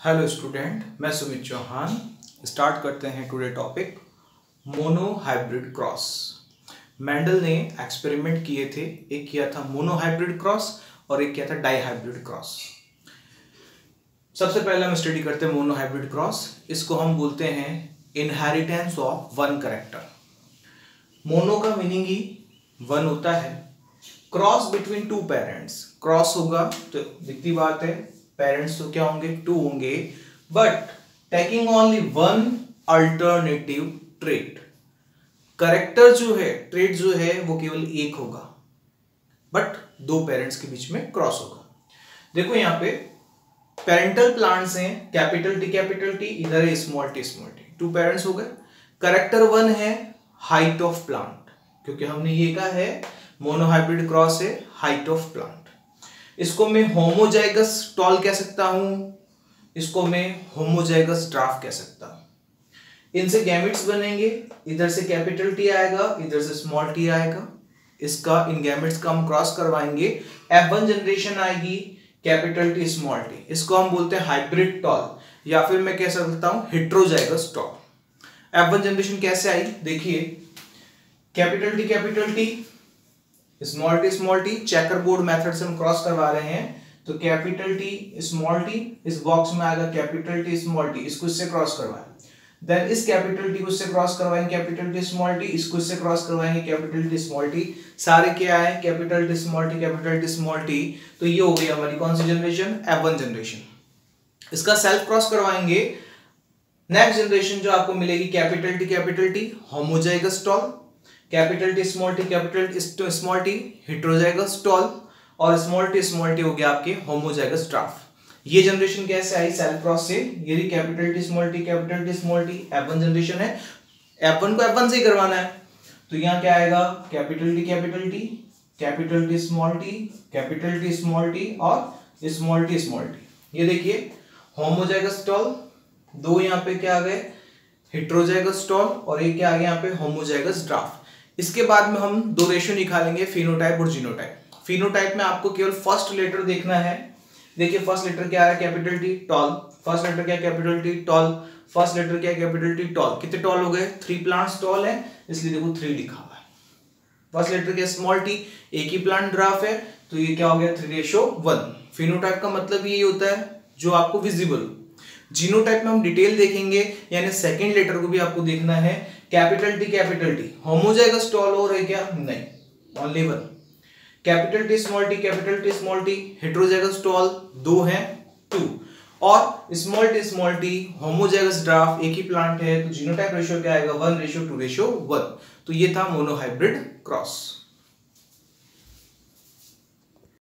Hello student मैं Sumit Chauhan. Start करते हैं today topic mono hybrid cross Mendel ने एक्सपेरिमेंट किए थे. एक किया था मोनो हाइब्रिड क्रॉस और एक किया था डाई हाइब्रिड क्रॉस सबसे पहले हम स्टडी करते हैं मोनो हाइब्रिड क्रॉस इसको हम बोलते हैं inheritance of one character mono का मीनिंग ही वन होता है. Cross between two parents cross होगा तो दिखती बात है पेरेंट्स तो क्या होंगे? टू होंगे। But taking only one alternative trait character जो है ट्रेट जो है, वो केवल एक होगा। बट दो पेरेंट्स के बीच में क्रॉस होगा। देखो यहाँ पे पेरेंटल प्लांट्स हैं कैपिटल टी कैपिटल टी इधर है small T small T two parents हो गए। करेक्टर वन है हाइट ऑफ़ प्लांट क्योंकि हमने ये कहा है मोनोहाइब्रिड क्रॉस है हाइट ऑफ़ प्लांट इसको मैं होमोजाइगस टॉल कह सकता हूँ, इसको मैं होमोजाइगस ड्राफ कह सकता हूँ। इनसे गैमिट्स बनेंगे, इधर से कैपिटल टी आएगा, इधर से स्मॉल टी आएगा। इसका इन गैमिट्स का हम क्रॉस करवाएँगे एफ़ वन जनरेशन आएगी कैपिटल टी स्मॉल टी इसको हम बोलते हैं हाइब्रिड टॉल या फिर मैं कह सकता हूँ heterozygous tall F one generation कैसे आई? देखिए capital T capital T small T small T checker board method से हम क्रॉस करवा रहे हैं। तो कैपिटल टी स्मॉल टी इस बॉक्स में आएगा कैपिटल टी स्मॉल टी इसको इससे क्रॉस करवाएँ। देन इस कैपिटल टी को इससे क्रॉस करवाएँगे कैपिटल टी स्मॉल टी इसको इससे क्रॉस करवाएँगे कैपिटल टी स्मॉल टी सारे क्या है capital T small T capital T small T तो ये हो गई हमारी कौन सी जनरेशन एफ़ वन जनरेशन इसका सेल्फ क्रॉस करवाएँगे। नेक्स्ट जनरेशन जो आपको मिलेगी capital T capital T homozygous tall capital T, small T, capital small T heterozygous tall और स्मॉल टी स्मॉल टी हो गया आपके होमोजाइगस ट्राफ ये जनरेशन कैसे आई? सेल क्रॉस से। ये capital T small T capital T small T F generation है। F को एफ़ से ही करवाना है। तो यहाँ क्या आएगा? Capital T capital T capital T small T capital T small T और स्मॉल टी स्मॉल टी ये देखिए होमोजाइगस टॉल दो यहाँ पे क्या आ गए? हिट्रोजाइगस टॉल और एक क्या आ गया? यहाँ पे होमोजाइगस ड्राफ्ट इसके बाद में हम दो रेशियो निकालेंगे फिनोटाइप और जीनोटाइप फिनोटाइप में आपको केवल फ़र्स्ट लेटर देखना है। देखिए फ़र्स्ट लेटर क्या है? Capital T tall first letter क्या capital T tall first letter क्या कैपिटल टी टॉल कितने टॉल हो गए? थ्री प्लांट्स टॉल है, इसलिए देखो थ्री लिखा हुआ है। फ़र्स्ट लेटर क्या स्मॉल टी एक ही प्लांट ग्राफ है तो ये क्या हो गया? थ्री रेशो वन फिनोटाइप का मतलब ये होता है जो आपको विजिबल जीनोटाइप में हम डिटेल देखेंगे, यानी सेकेंड लेटर को भी आपको देखना है। Capital T capital T homozygous tall हो रहे क्या? नहीं only one capital T small T capital T small T heterozygous tall दो है टू और small T small T homozygous dwarf एक ही प्लांट है तो जीनोटाइप रेशियो क्या आएगा? One ratio two ratio one तो ये था मोनोहाइब्रिड क्रॉस